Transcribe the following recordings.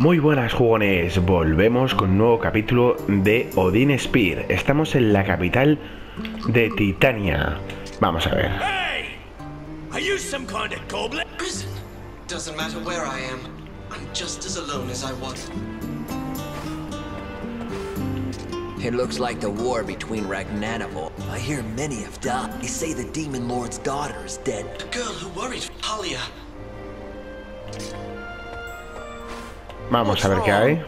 Muy buenas jugones, volvemos con un nuevo capítulo de Odin Spear. Estamos en la capital de Titania. Vamos a ver. Hey! Are you some kind of goblin? Prison. Doesn't matter where I am. I'm just as alone as I was. It looks like the war between Ragnarok. I hear many have died. They say the Demon Lord's daughter is dead. The girl who worried Halia. Vamos a ver qué hay.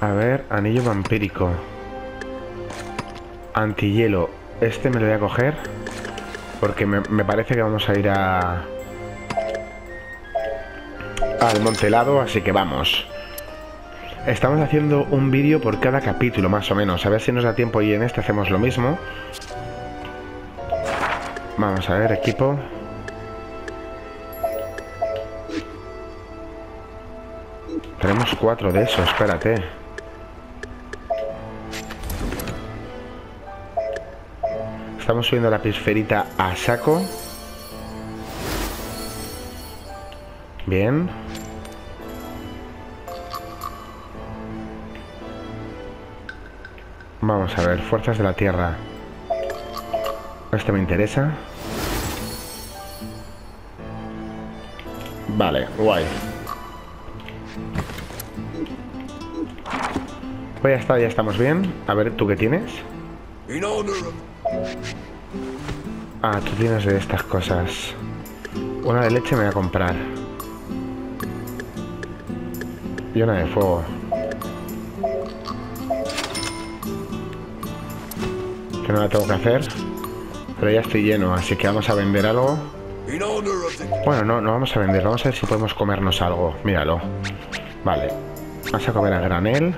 A ver, anillo vampírico. Antihielo. Este me lo voy a coger. Porque me, me parece que vamos a ir a... Al montelado, así que vamos. Estamos haciendo un vídeo por cada capítulo, más o menos. A ver si nos da tiempo y en este hacemos lo mismo. Vamos a ver, equipo. Tenemos cuatro de esos, espérate. Estamos subiendo la pisferita a saco. Bien. Vamos a ver, fuerzas de la tierra. Este me interesa. Vale, guay. Pues ya está, ya estamos bien. A ver, ¿tú qué tienes? Ah, tú tienes de estas cosas. Una de leche me voy a comprar. Y una de fuego. Que no la tengo que hacer. Pero ya estoy lleno, así que vamos a vender algo. Bueno, no, no vamos a vender. Vamos a ver si podemos comernos algo. Míralo. Vale. Vamos a comer a granel.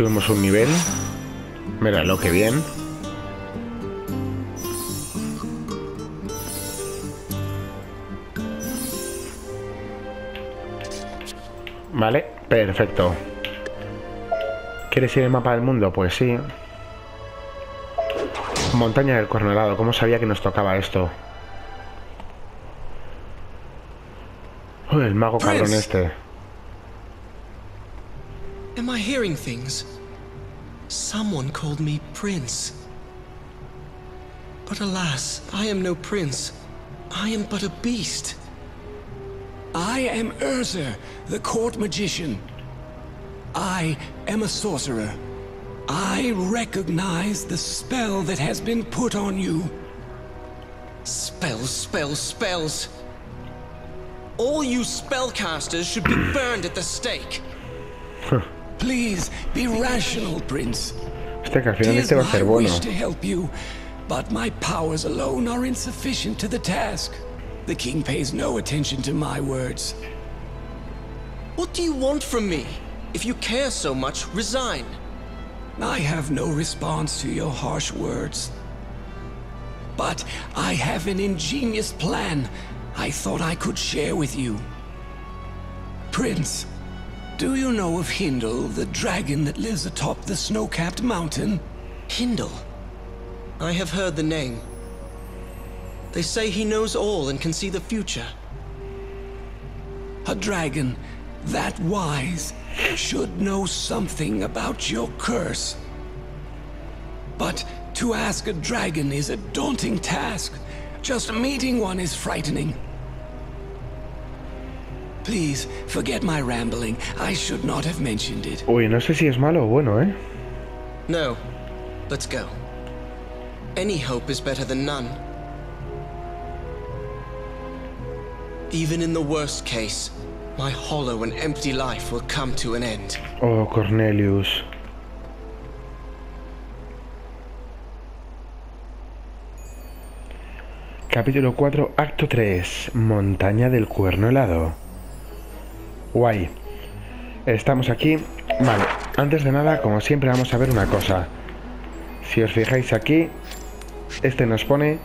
Subimos un nivel. Míralo, que bien. Vale, perfecto. ¿Quieres ir el mapa del mundo? Pues sí. Montaña del Cornelado. ¿Cómo sabía que nos tocaba esto? Uy, el mago cabrón Prince. este. Am I hearing things? Someone called me Prince. But alas, I am no prince. I am but a beast. I am Urza, the court magician. I am a sorcerer. I recognize the spell that has been put on you. Spells, spells, spells. All you spellcasters should be burned at the stake. Please be rational, Prince. Este que al final Tis este va a ser bueno. wish to help you, but my powers alone are insufficient to the task. The king pays no attention to my words. What do you want from me? If you care so much, resign. I have no response to your harsh words. But I have an ingenious plan I thought I could share with you. Prince, do you know of Hindle, the dragon that lives atop the snow-capped mountain? Hindle. I have heard the name. They say he knows all and can see the future. A dragon that wise should know something about your curse. But to ask a dragon is a daunting task. Just meeting one is frightening. Please, forget my rambling. I should not have mentioned it. Uy, no sé si es malo o bueno, ¿eh? No. Let's go. Any hope is better than none. Even in the worst case, my hollow and empty life will come to an end. Oh, Cornelius. Capítulo 4, acto 3. Montaña del cuerno helado. Guay. Estamos aquí. Vale, antes de nada, como siempre, vamos a ver una cosa. Si os fijáis aquí, este nos pone,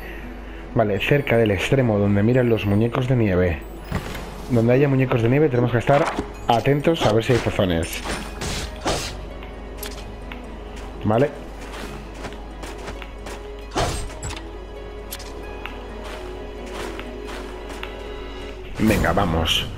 vale, cerca del extremo donde miran los muñecos de nieve. Donde haya muñecos de nieve tenemos que estar atentos a ver si hay pozones. ¿vale? Venga, vamos.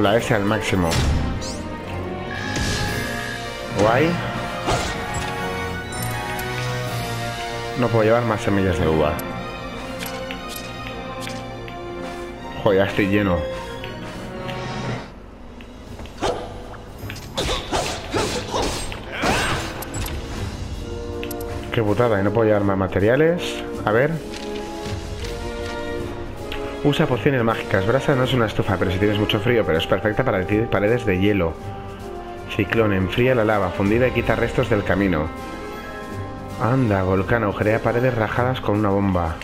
La S al máximo. Guay. No puedo llevar más semillas de uva. Joder, ya estoy lleno. Qué putada, y no puedo llevar más materiales. A ver. Usa pociones mágicas. Brasa no es una estufa, pero si tienes mucho frío, pero es perfecta para decir paredes de hielo. Ciclón, enfría la lava, fundida y quita restos del camino. Anda, volcán, agujerea paredes rajadas con una bomba.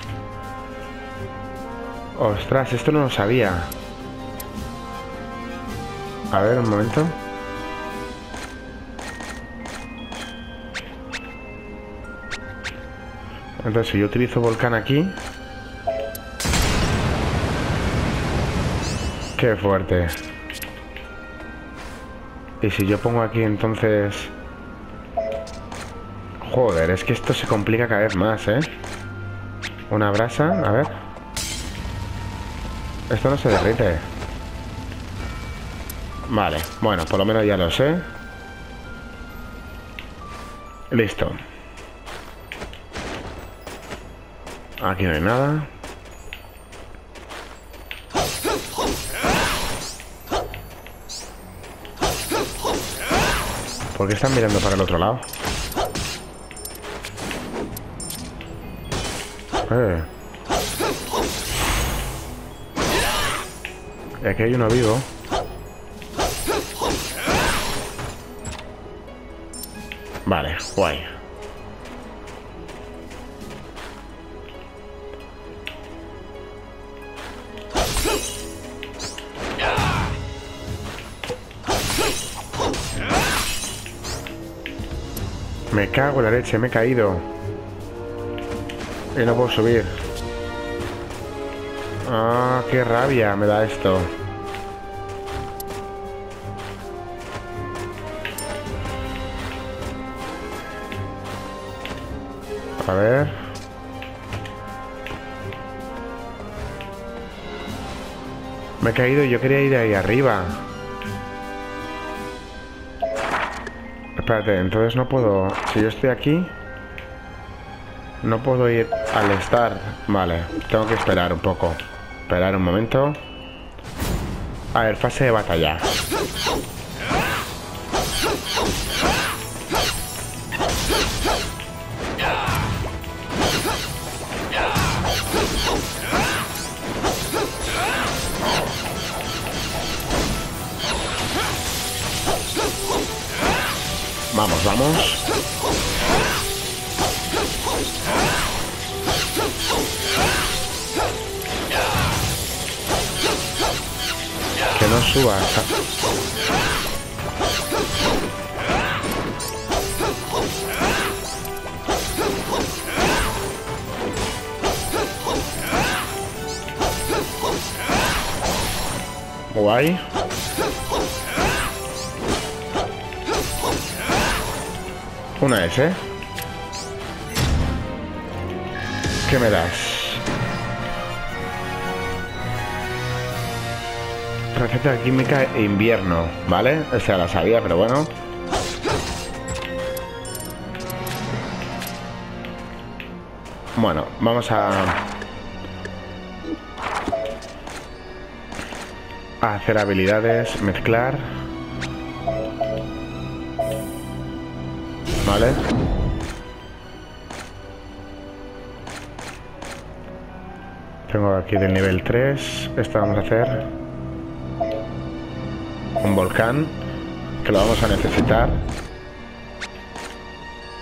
Ostras, esto no lo sabía. A ver, un momento. Entonces, si yo utilizo volcán aquí... Qué fuerte. Y si yo pongo aquí entonces... Joder, es que esto se complica cada vez más, ¿eh? Una brasa, a ver. Esto no se derrite. Vale, bueno, por lo menos ya lo sé. Listo. Aquí no hay nada. ¿Por qué están mirando para el otro lado? Eh. Aquí hay uno vivo. Vale, guay. Me cago en la leche, me he caído. Y no puedo subir. Ah, qué rabia me da esto. A ver. Me he caído y yo quería ir ahí arriba. Espérate, entonces no puedo... Si yo estoy aquí... No puedo ir al estar. Vale, tengo que esperar un poco. Esperar un momento. A ver, fase de batalla. Guay. Una S. ¿Qué me das? Receta química e invierno, ¿vale? O sea, la sabía, pero bueno. Bueno, vamos a... hacer habilidades, mezclar. Vale. Tengo aquí del nivel 3. Esto vamos a hacer. Un volcán. Que lo vamos a necesitar.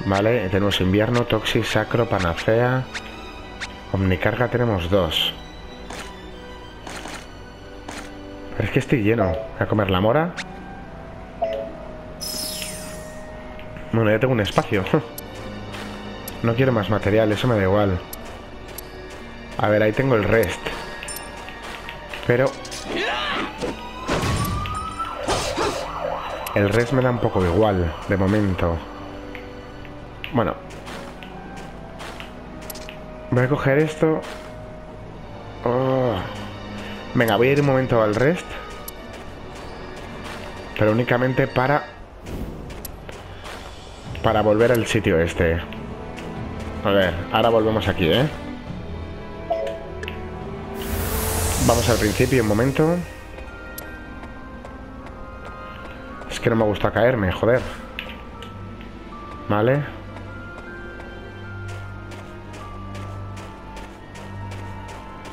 Vale, tenemos invierno, toxis, sacro, panacea. Omnicarga tenemos dos. Que estoy lleno. Voy a comer la mora. Bueno, ya tengo un espacio. No quiero más material, eso me da igual. A ver, ahí tengo el rest. Pero... El rest me da un poco igual, de momento. Bueno. Voy a coger esto. Oh. Venga, voy a ir un momento al rest. Pero únicamente para... Para volver al sitio este. A ver, ahora volvemos aquí, ¿eh? Vamos al principio un momento. Es que no me gusta caerme, joder. Vale.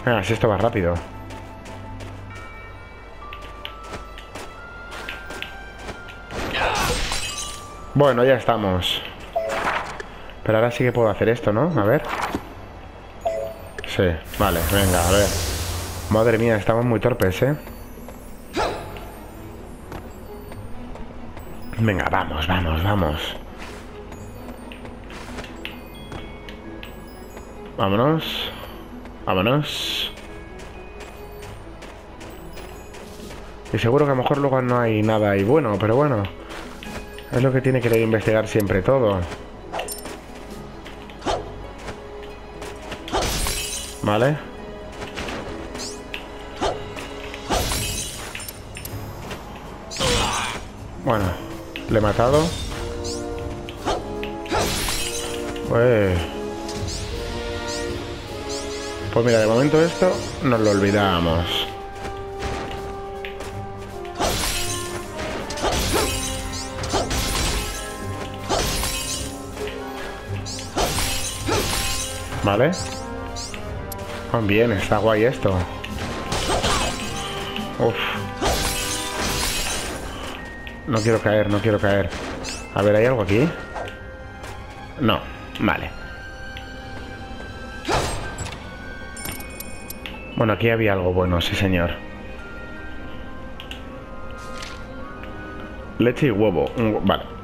Ah, si esto va rápido. Bueno, ya estamos. Pero ahora sí que puedo hacer esto, ¿no? A ver. Sí, vale, venga, a ver. Madre mía, estamos muy torpes, ¿eh? Venga, vamos, vamos, vamos. Vámonos. Vámonos. Y seguro que a lo mejor luego no hay nada ahí bueno, pero bueno. Es lo que tiene que investigar siempre todo. Vale. Bueno, le he matado. Pues... Pues mira, de momento esto nos lo olvidamos. Vale. Oh, bien, está guay esto. Uf. No quiero caer, no quiero caer. A ver, ¿hay algo aquí? No, vale. Bueno, aquí había algo bueno, sí señor. Leche y huevo. Vale.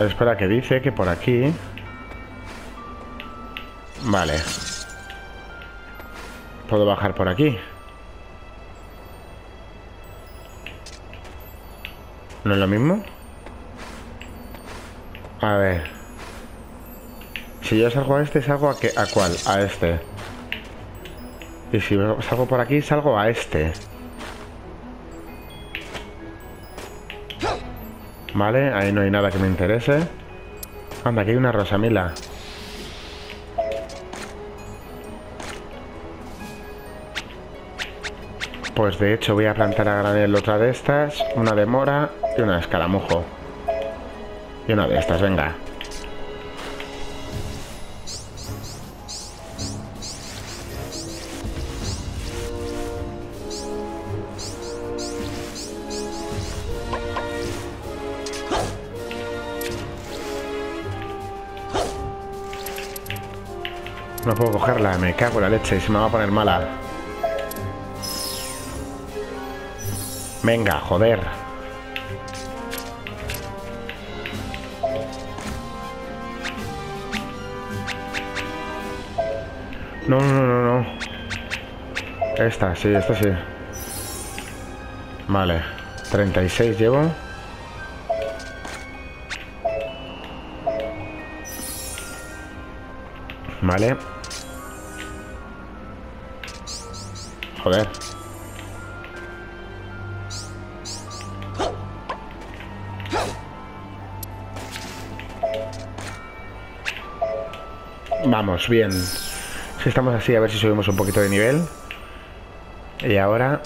Espera, que dice que por aquí... Vale. Puedo bajar por aquí. ¿No es lo mismo? A ver. Si yo salgo a este, salgo a, qué, a cuál? A este. Y si salgo por aquí, salgo a este. Vale, ahí no hay nada que me interese. Anda, aquí hay una rosamila. Pues de hecho voy a plantar a granel otra de estas, una de mora y una de escaramujo. Y una de estas, venga. No puedo cogerla, me cago en la leche y se me va a poner mala. Venga, joder. No, no, no, no. Esta, sí, esta sí. Vale. 36 llevo. Vale. Joder. Vamos, bien. Si estamos así, a ver si subimos un poquito de nivel. Y ahora...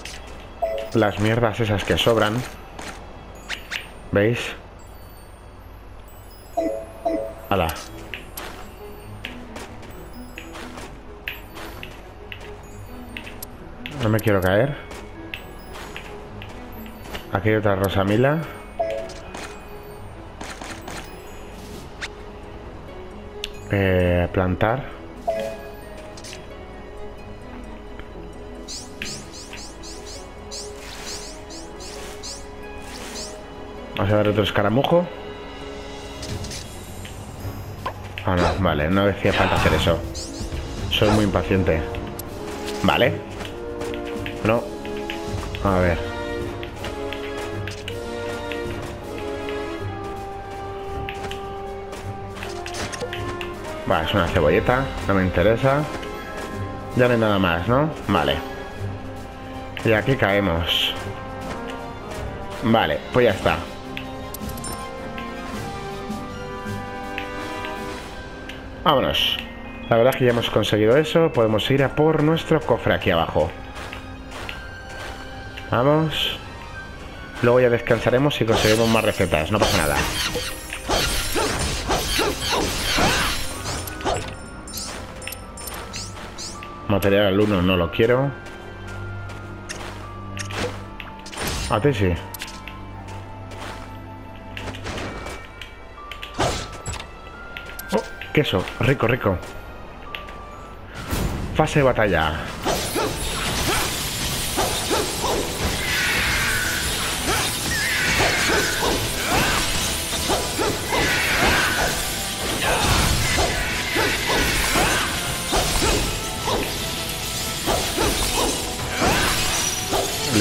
Las mierdas esas que sobran. ¿Veis? No me quiero caer. Aquí hay otra Rosamila. Eh, plantar. Vamos a ver otro escaramujo. Ah, no, vale, no decía falta hacer eso. Soy muy impaciente. Vale. A ver. Vale, es una cebolleta, no me interesa. Ya no hay nada más, ¿no? Vale. Y aquí caemos. Vale, pues ya está. Vámonos. La verdad es que ya hemos conseguido eso. Podemos ir a por nuestro cofre aquí abajo. Vamos. Luego ya descansaremos y conseguimos más recetas. No pasa nada. Material al 1 no lo quiero. A ti sí. Oh, queso, rico, rico. Fase de batalla.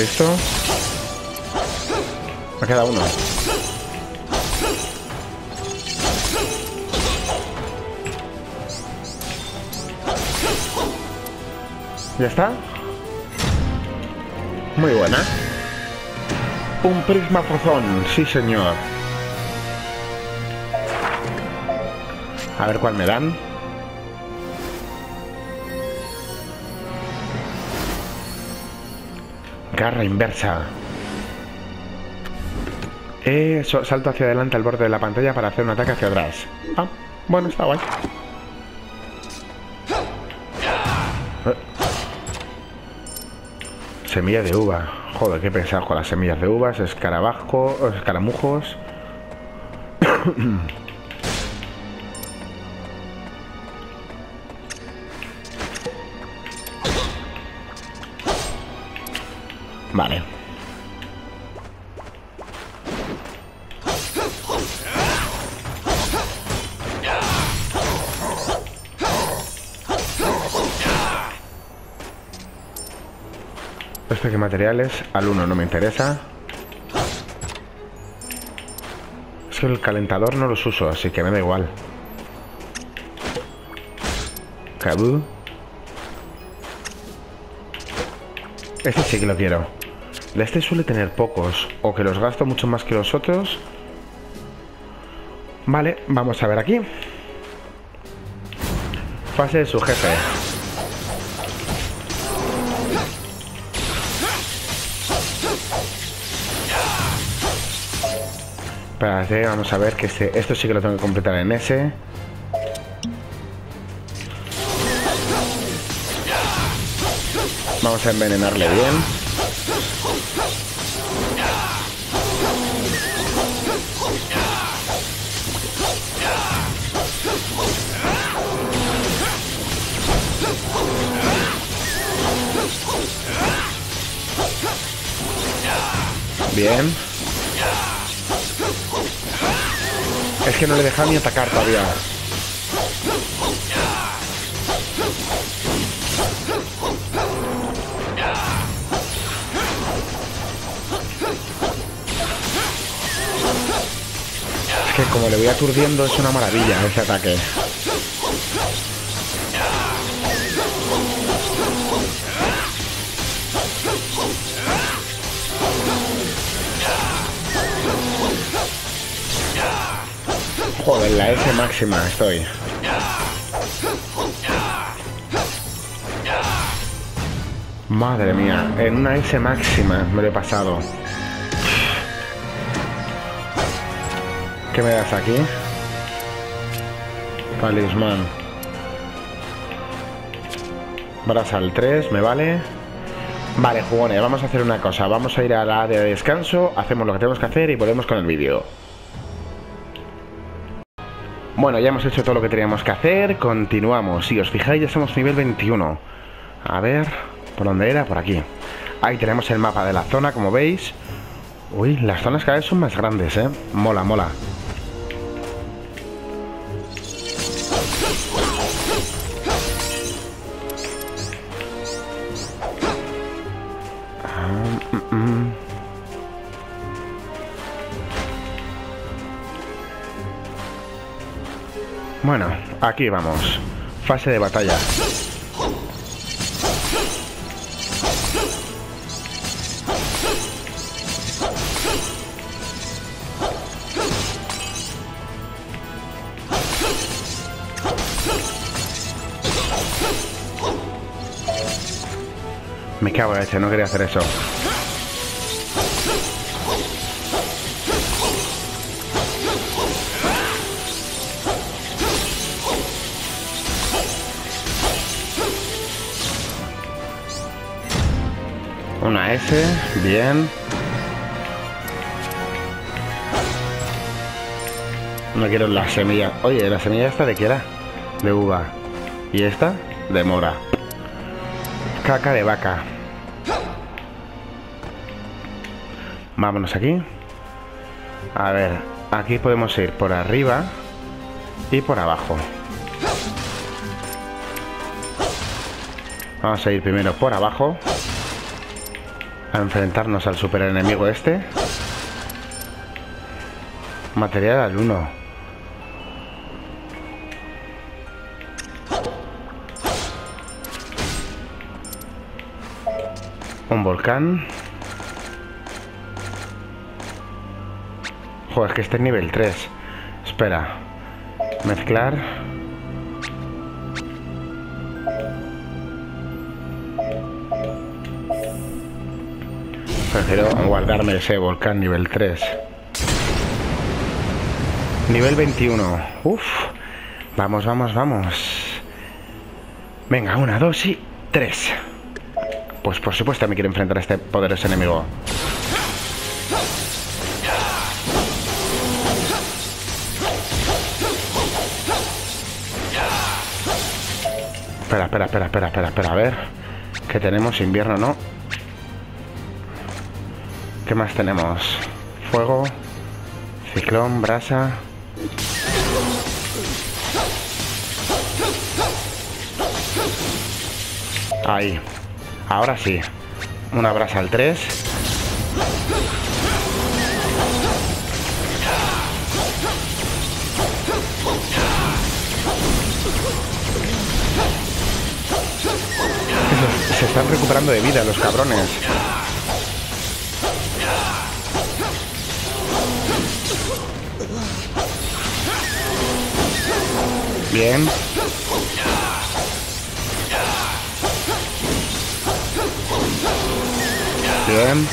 Listo. Me queda uno. ¿Ya está? Muy buena. Un prisma pozón, sí señor. A ver cuál me dan. Garra inversa. Eh, salto hacia adelante al borde de la pantalla para hacer un ataque hacia atrás. Ah, bueno, está guay. Eh. Semilla de uva. Joder, qué pensado con las semillas de uvas, escarabajo, escaramujos. Vale. Que materiales, al 1 no me interesa. Es que el calentador no los uso, así que me da igual. Cabú. Este sí que lo quiero. Este suele tener pocos, o que los gasto mucho más que los otros. Vale, vamos a ver aquí. Fase de su jefe. Espérate, vamos a ver que este, esto sí que lo tengo que completar en ese. Vamos a envenenarle bien. Bien. Es que no le he dejado ni atacar todavía. Es que como le voy aturdiendo es una maravilla ese ataque. Joder, la S máxima estoy. Madre mía, en una S máxima me lo he pasado. ¿Qué me das aquí? Talismán. Brasal 3, me vale. Vale, jugones, vamos a hacer una cosa. Vamos a ir al área de descanso, hacemos lo que tenemos que hacer y volvemos con el vídeo. Bueno, ya hemos hecho todo lo que teníamos que hacer. Continuamos. Si os fijáis, ya somos nivel 21. A ver, ¿por dónde era? Por aquí. Ahí tenemos el mapa de la zona, como veis. Uy, las zonas cada vez son más grandes, ¿eh? Mola, mola. Bueno, aquí vamos. Fase de batalla. Me cago en leche, no quería hacer eso. Una S, bien. No quiero la semilla. Oye, la semilla esta de qué? De uva. ¿Y esta? De mora. Caca de vaca. Vámonos aquí. A ver, aquí podemos ir por arriba y por abajo. Vamos a ir primero por abajo a enfrentarnos al super enemigo este. Material al 1. Un volcán. Joder, es que este es nivel 3. Espera. Mezclar. Prefiero guardarme ese volcán nivel 3. Nivel 21. Uf. Vamos, vamos, vamos. Venga, una, dos y tres. Pues por supuesto me quiero enfrentar a este poderoso enemigo. Espera, espera, espera, espera, espera, espera, a ver. ¿Qué tenemos? Invierno, ¿no? ¿Qué más tenemos? Fuego, ciclón, brasa. Ahí. Ahora sí. Una brasa al 3. Se, se están recuperando de vida los cabrones. Bien. Bien.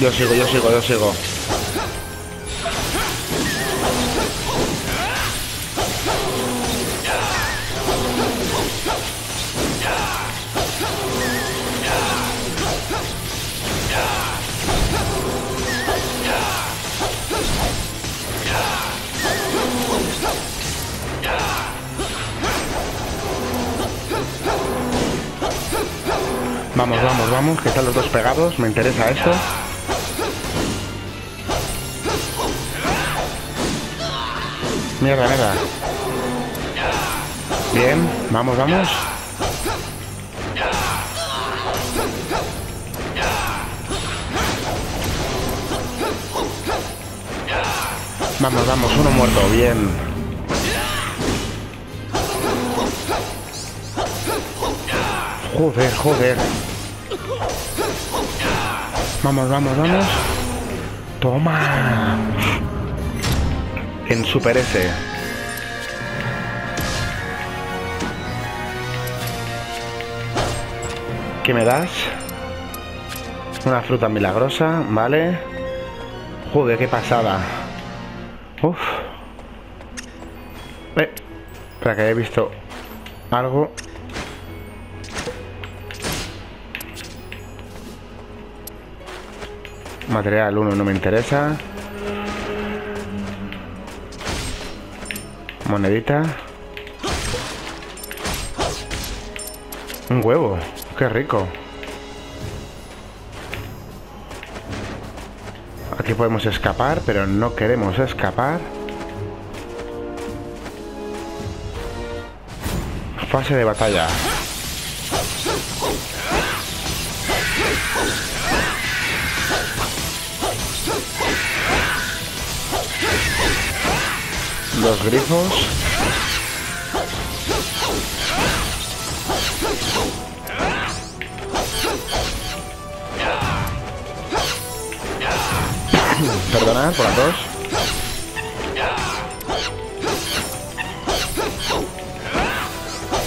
Yo sigo, yo sigo, yo sigo. Vamos, vamos, vamos, que están los dos pegados, me interesa esto. Mierda, mierda. Bien, vamos, vamos. Vamos, vamos, uno muerto, bien. Joder, joder. Vamos, vamos, vamos. Toma. En Super S. ¿Qué me das? Una fruta milagrosa, vale. Joder, qué pasada. Uf. Eh, para que haya visto algo. Material 1 no me interesa. Monedita. Un huevo. Qué rico. Aquí podemos escapar, pero no queremos escapar. Fase de batalla. Los grifos. Perdona por la tos.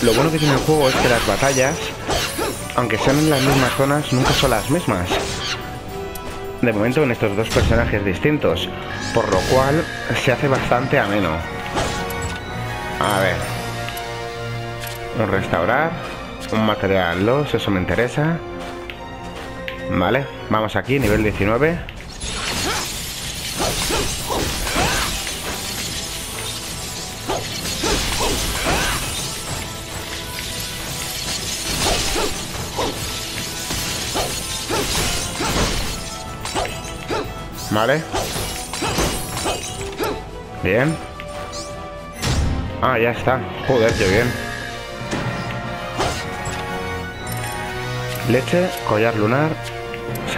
Lo bueno que tiene el juego es que las batallas, aunque sean en las mismas zonas, nunca son las mismas. De momento en estos dos personajes distintos, por lo cual se hace bastante ameno. A ver. Un restaurar, un material los, eso me interesa. Vale, vamos aquí, nivel 19. Vale. Bien. Ah, ya está. Joder, qué bien. Leche, collar lunar,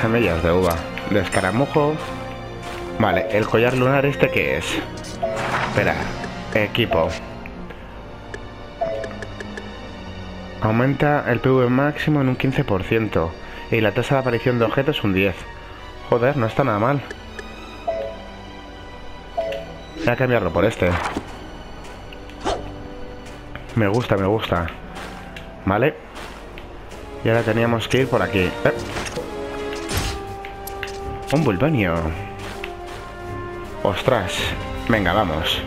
semillas de uva, de. Vale, el collar lunar este qué es? Espera, equipo. Aumenta el PV máximo en un 15% y la tasa de aparición de objetos un 10. Joder, no está nada mal. Voy a cambiarlo por este. Me gusta, me gusta. Vale. Y ahora teníamos que ir por aquí. Eh. Un bulbanio. Ostras. Venga, vamos.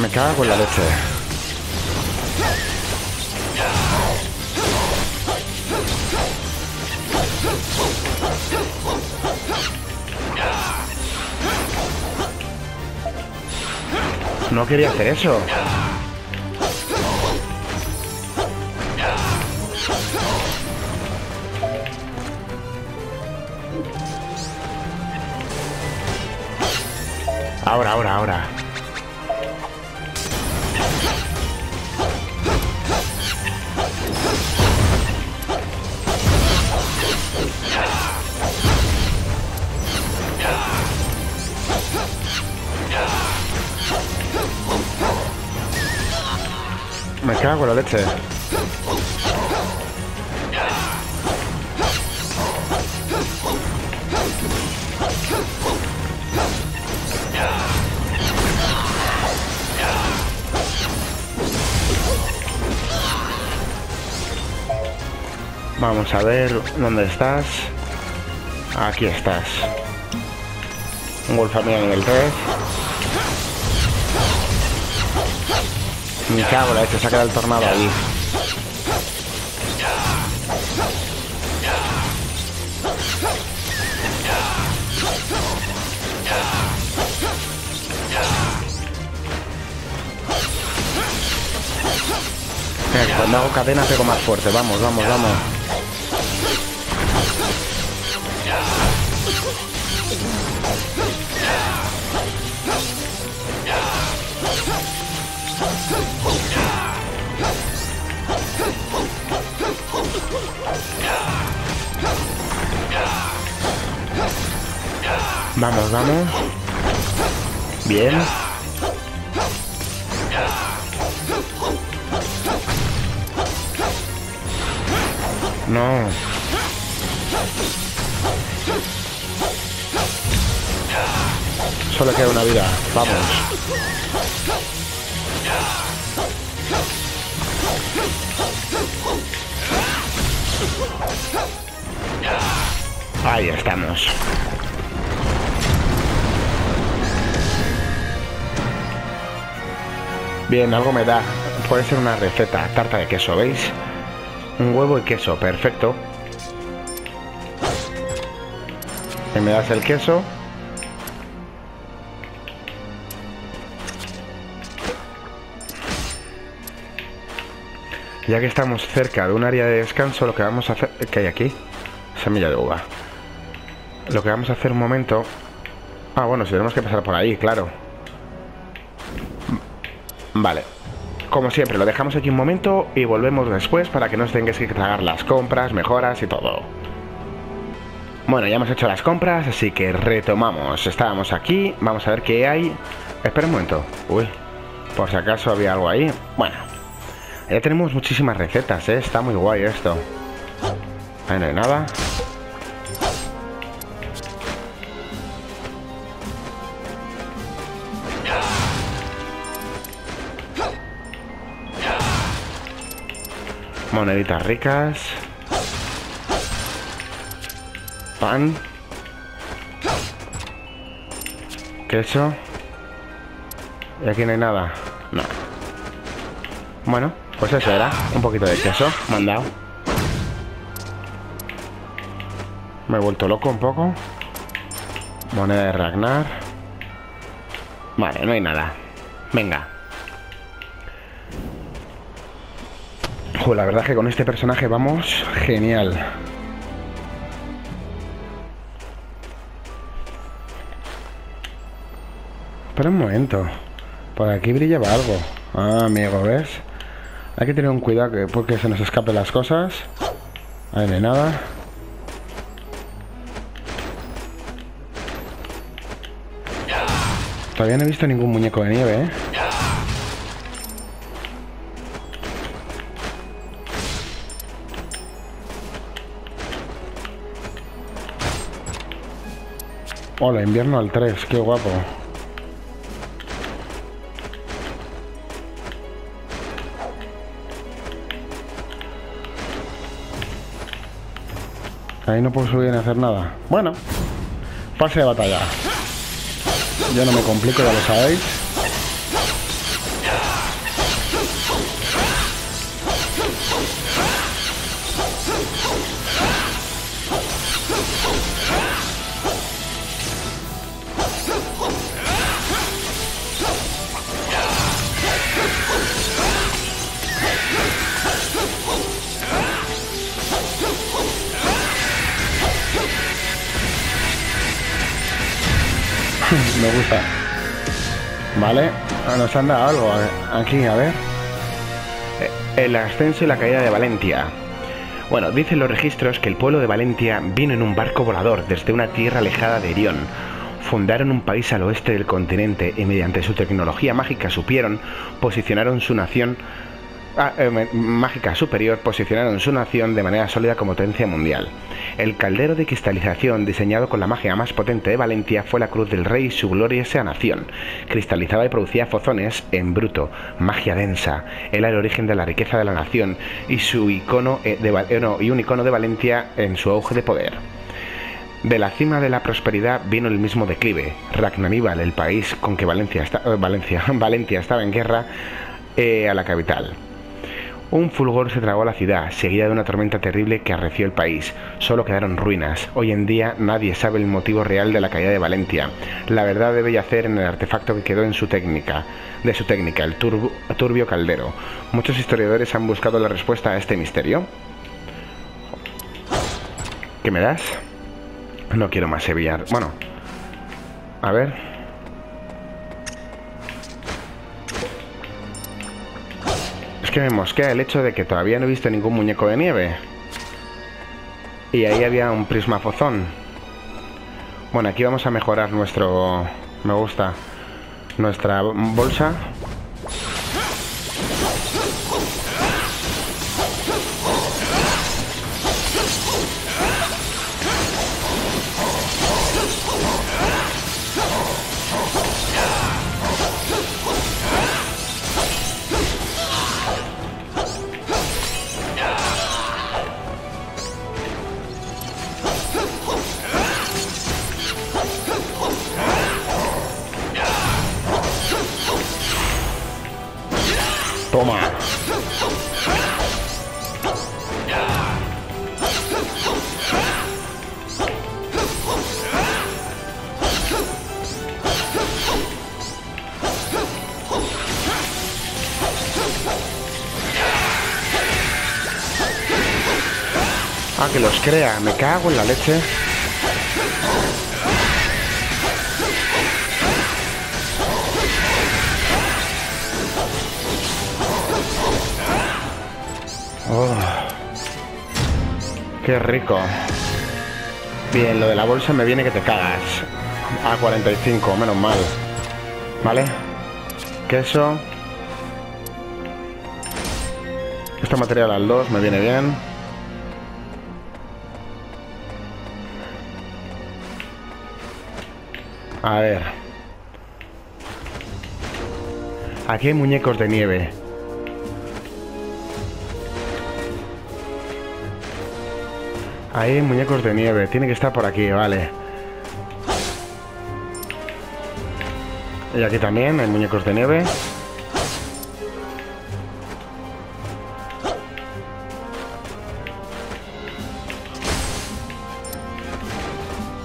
Me cago con la leche. No quería hacer eso. Ahora, ahora, ahora. Cago en la leche. Vamos a ver dónde estás. Aquí estás. Un Wolfamia nivel 3. Me cago la se ha quedado el tornado. Venga, cuando hago cadena pego más fuerte. Vamos, vamos, vamos. Vamos, vamos. Bien. No. Solo queda una vida. Vamos. Ahí estamos. Bien, algo me da. Puede ser una receta. Tarta de queso, ¿veis? Un huevo y queso, perfecto. Me das el queso. Ya que estamos cerca de un área de descanso, lo que vamos a hacer... ¿Qué hay aquí? Semilla de uva. Lo que vamos a hacer un momento... Ah, bueno, si tenemos que pasar por ahí, claro. Vale. Como siempre, lo dejamos aquí un momento y volvemos después para que no os tengáis que tragar las compras, mejoras y todo. Bueno, ya hemos hecho las compras, así que retomamos. Estábamos aquí, vamos a ver qué hay. Espera un momento. Uy, por si acaso había algo ahí. Bueno, ya tenemos muchísimas recetas, ¿eh? Está muy guay esto. Ahí no hay nada. Moneditas ricas. Pan. Queso. Y aquí no hay nada. No. Bueno, pues eso era. Un poquito de queso. Mandado. Me he vuelto loco un poco. Moneda de Ragnar. Vale, no hay nada. Venga. Joder, la verdad es que con este personaje vamos genial. Espera un momento. Por aquí brillaba algo. Ah, amigo, ¿ves? Hay que tener un cuidado que porque se nos escapen las cosas. Ahí no nada. Todavía no he visto ningún muñeco de nieve, ¿eh? Hola, invierno al 3, qué guapo. Ahí no puedo subir ni hacer nada. Bueno, pase de batalla. Yo no me complico, ya lo sabéis. Nos han dado algo aquí, a ver. Eh, El ascenso y la caída de Valencia. Bueno, dicen los registros que el pueblo de Valencia vino en un barco volador desde una tierra alejada de Erión. Fundaron un país al oeste del continente y mediante su tecnología mágica supieron, posicionaron su nación eh, mágica superior, posicionaron su nación de manera sólida como potencia mundial. El caldero de cristalización diseñado con la magia más potente de Valencia fue la cruz del rey y su gloriosa nación. Cristalizaba y producía fozones en bruto, magia densa. Era el origen de la riqueza de la nación y su icono eh, de, eh, y un icono de Valencia en su auge de poder. De la cima de la prosperidad vino el mismo declive. Ragnaníbal, el país con que Valencia, eh, Valencia, Valencia estaba en guerra, eh, a la capital. Un fulgor se tragó a la ciudad, seguida de una tormenta terrible que arreció el país. Solo quedaron ruinas. Hoy en día nadie sabe el motivo real de la caída de Valencia. La verdad debe yacer en el artefacto que quedó en su técnica, de su técnica, el turbio caldero. Muchos historiadores han buscado la respuesta a este misterio. ¿Qué me das? No quiero más sevillar. Bueno, a ver. Que me mosquea el hecho de que todavía no he visto ningún muñeco de nieve. Y ahí había un prismafozón. Bueno, aquí vamos a mejorar nuestro... Me gusta. Nuestra bolsa. Los crea. Me cago en la leche. Oh. Qué rico. Bien, lo de la bolsa me viene que te cagas. A 45, menos mal. ¿Vale? Queso. Este material al 2 me viene bien. A ver. Aquí hay muñecos de nieve. Hay muñecos de nieve. Tiene que estar por aquí, vale. Y aquí también hay muñecos de nieve.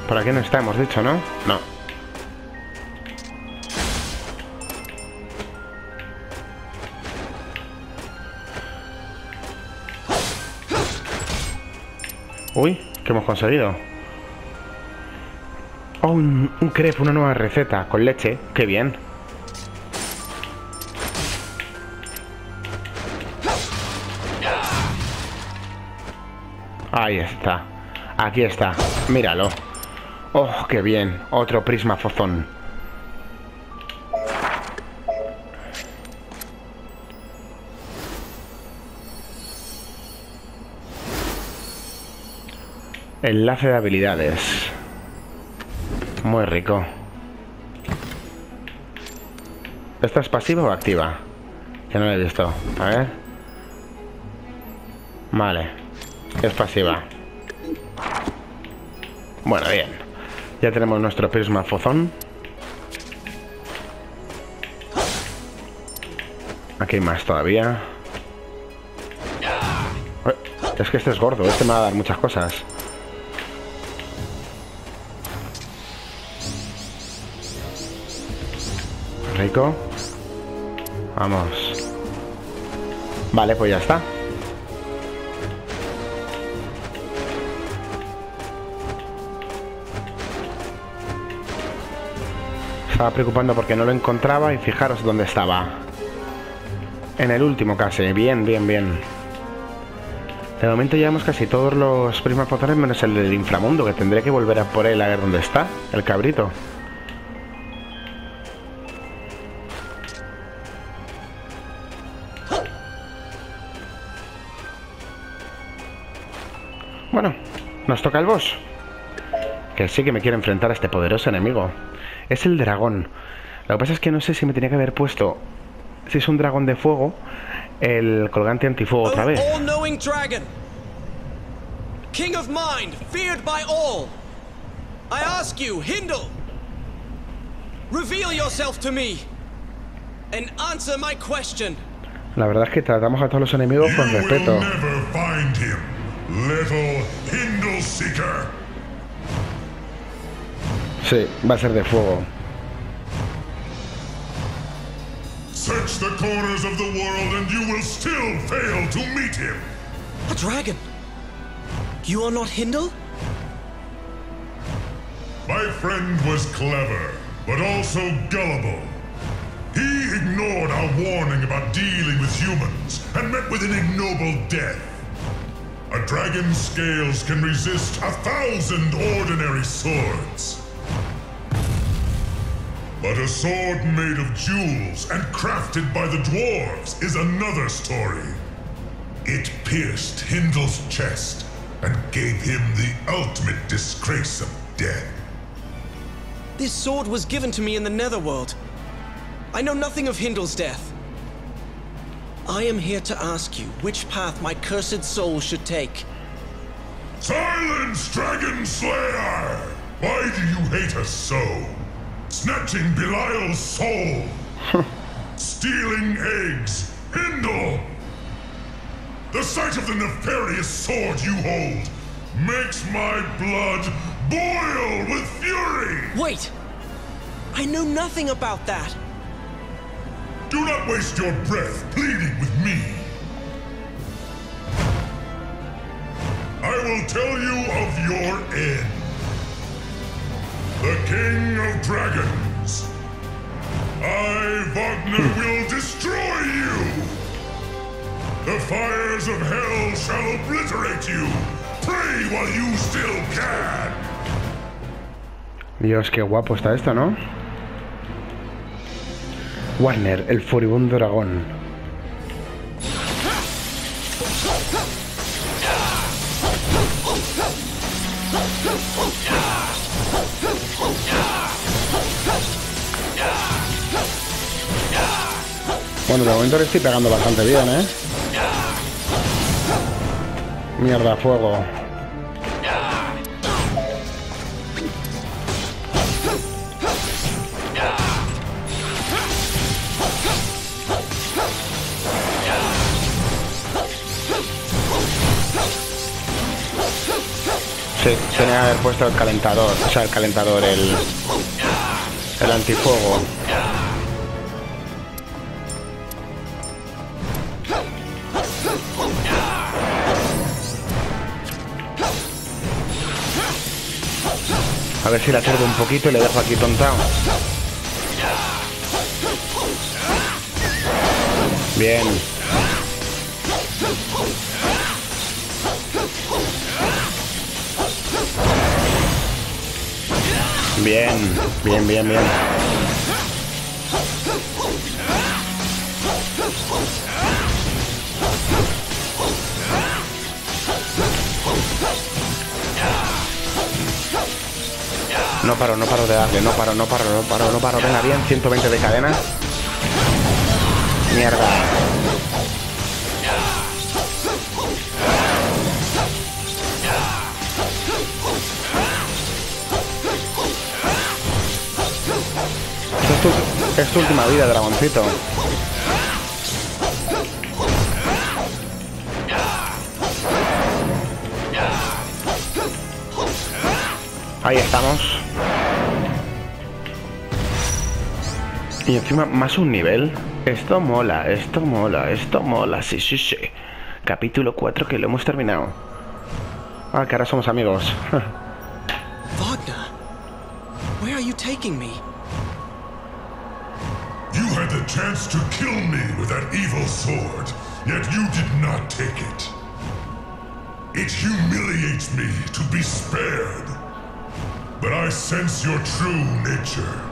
Por aquí no está, hemos dicho, ¿no? No. Uy, ¿qué hemos conseguido? Oh, un, crepe, una nueva receta con leche. Qué bien. Ahí está. Aquí está. Míralo. Oh, qué bien. Otro prisma fozón. Enlace de habilidades. Muy rico. ¿Esta es pasiva o activa? Que no la he visto. A ver. Vale. Es pasiva. Bueno, bien. Ya tenemos nuestro prisma fozón. Aquí hay más todavía. Es que este es gordo. Este me va a dar muchas cosas. Vamos. Vale, pues ya está. Estaba preocupando porque no lo encontraba y fijaros dónde estaba. En el último casi. Bien, bien, bien. De momento llevamos casi todos los prismafotones menos el del inframundo, que tendré que volver a por él a ver dónde está, el cabrito. Nos toca el boss. Que sí que me quiere enfrentar a este poderoso enemigo. Es el dragón. Lo que pasa es que no sé si me tenía que haber puesto, si es un dragón de fuego, el colgante antifuego otra vez. All-knowing dragon. King of mind, feared by all. I ask you, Hindle. Reveal yourself to me. And answer my question. La verdad es que tratamos a todos los enemigos con You respeto. Will never little Hindle Seeker. Sí, va a ser de fuego. Search the corners of the world and you will still fail to meet him. A dragon. You are not Hindle? My friend was clever, but also gullible. He ignored our warning about dealing with humans and met with an ignoble death. A dragon's scales can resist a thousand ordinary swords. But a sword made of jewels and crafted by the dwarves is another story. It pierced Hindle's chest and gave him the ultimate disgrace of death. This sword was given to me in the Netherworld. I know nothing of Hindle's death. I am here to ask you which path my cursed soul should take. Silence, Dragon Slayer! Why do you hate us so? Snatching Belial's soul! Stealing eggs Hindle! The sight of the nefarious sword you hold makes my blood boil with fury! Wait! I know nothing about that. Do not waste your breath pleading with me. I will tell you of your end. The King of Dragons. I, Wagner, hmm. will destroy you. The fires of hell shall obliterate you. Pray while you still can. Dios, qué guapo está esto, ¿no? Warner, el furibundo dragón. Bueno, de momento le estoy pegando bastante bien, ¿eh? Mierda, fuego. Sí, tenía que haber puesto el calentador, o sea, el calentador, el, el antifuego. A ver si la acerco un poquito y le dejo aquí tontado. Bien. Bien, bien, bien, bien. No paro, no paro de darle, no paro, no paro, no paro, no paro. Venga, bien, 120 de cadena. Mierda. Es tu última vida, dragoncito. Ahí estamos. Y encima más un nivel. Esto mola, esto mola, esto mola, sí, sí, sí. Capítulo 4 que lo hemos terminado. Ah, que ahora somos amigos. Wagner, where? Chance to kill me with that evil sword, yet you did not take it. It humiliates me to be spared. But I sense your true nature.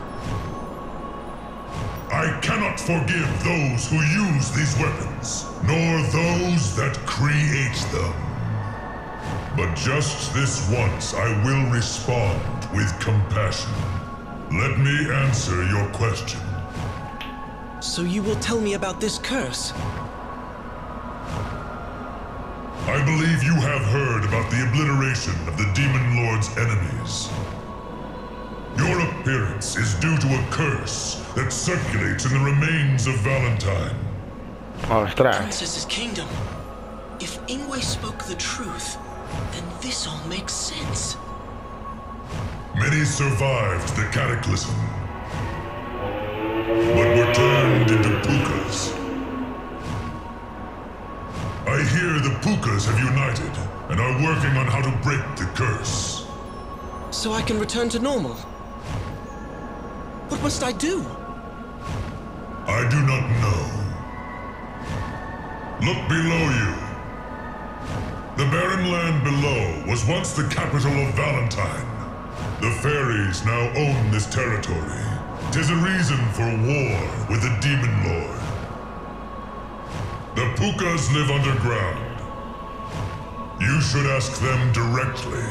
I cannot forgive those who use these weapons, nor those that create them. But just this once I will respond with compassion. Let me answer your question. So you will tell me about this curse? I believe you have heard about the obliteration of the Demon Lord's enemies. Your appearance is due to a curse that circulates in the remains of Valentine. Ostras. Princess's kingdom. If Ingwe spoke the truth, then this all makes sense. Many survived the cataclysm, but were turned into pukas. I hear the pukas have united and are working on how to break the curse. So I can return to normal. What must I do? I do not know. Look below you. The barren land below was once the capital of Valentine. The fairies now own this territory. Tis a reason for war with the Demon Lord. The Pukas live underground. You should ask them directly.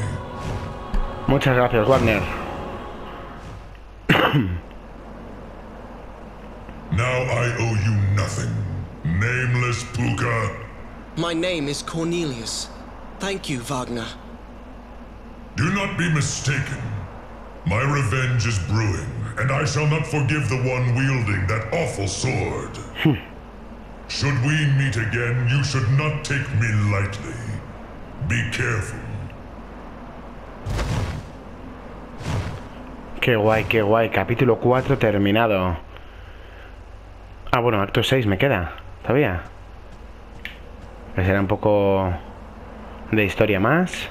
Muchas gracias, Warner. Now I owe you nothing. Nameless Puka. My name is Cornelius. Thank you, Wagner. Do not be mistaken. My revenge is brewing, and I shall not forgive the one wielding that awful sword. Should we meet again, you should not take me lightly. Be careful. Qué guay, qué guay. Capítulo 4 terminado. Ah, bueno, acto 6 me queda. Todavía. Que será un poco de historia más.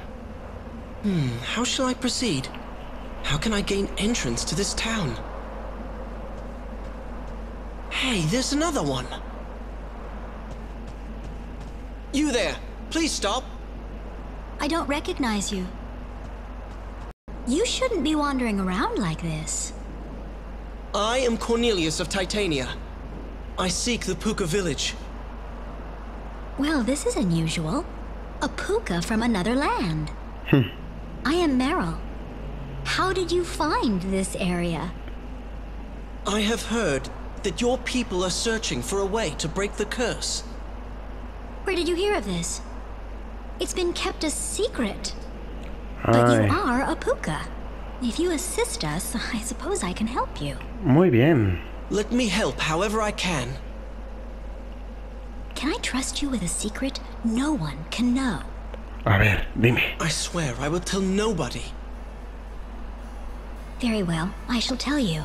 How shall I proceed? How can I gain entrance to this town? Hey, there's another one. You there, please stop. I don't recognize you. You shouldn't be wandering around like this. I am Cornelius of Titania. I seek the Puka village. Well, this is unusual. A puka from another land. Hmm. I am Meryl. How did you find this area? I have heard that your people are searching for a way to break the curse. Where did you hear of this? It's been kept a secret. But you are a puka. If you assist us, I suppose I can help you. muy bien. Let me help however I can. Can I trust you with a secret no one can know? A ver, dime. I swear I will tell nobody. Very well, I shall tell you.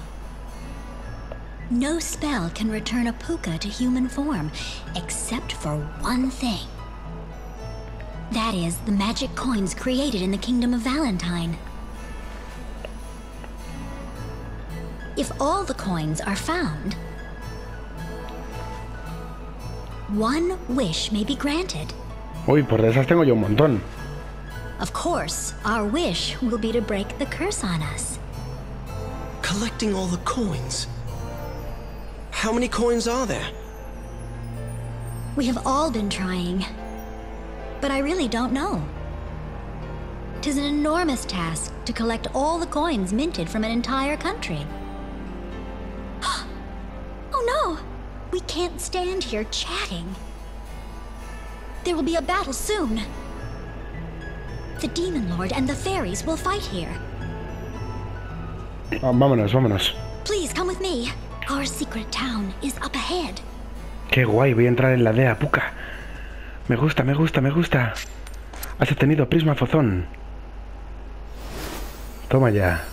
No spell can return a puka to human form, except for one thing. That is, the magic coins created in the Kingdom of Valentine. If all the coins are found, one wish may be granted. Uy, por de esas tengo yo un montón. Of course, our wish will be to break the curse on us. Collecting all the coins. How many coins are there? We have all been trying. But I really don't know. Tis an enormous task to collect all the coins minted from an entire country. oh no! We can't stand here chatting. There will be a battle soon. The Demon Lord and the fairies will fight here. Ah, vámonos, vámonos. Please come with me. Our secret town is up ahead. Qué guay, voy a entrar en la aldea Puka. Me gusta, me gusta, me gusta. Has obtenido prisma fozón. Toma ya.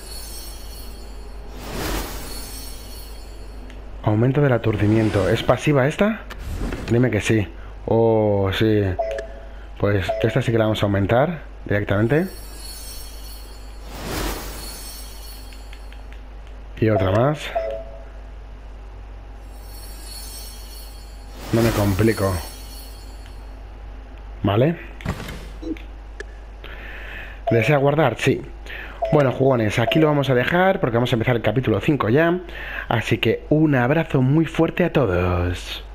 Aumento del aturdimiento. ¿Es pasiva esta? Dime que sí. Oh, sí. Pues esta sí que la vamos a aumentar directamente. Y otra más. No me complico. ¿Vale? ¿Desea guardar? Sí. Bueno, jugones, aquí lo vamos a dejar porque vamos a empezar el capítulo 5 ya. Así que un abrazo muy fuerte a todos.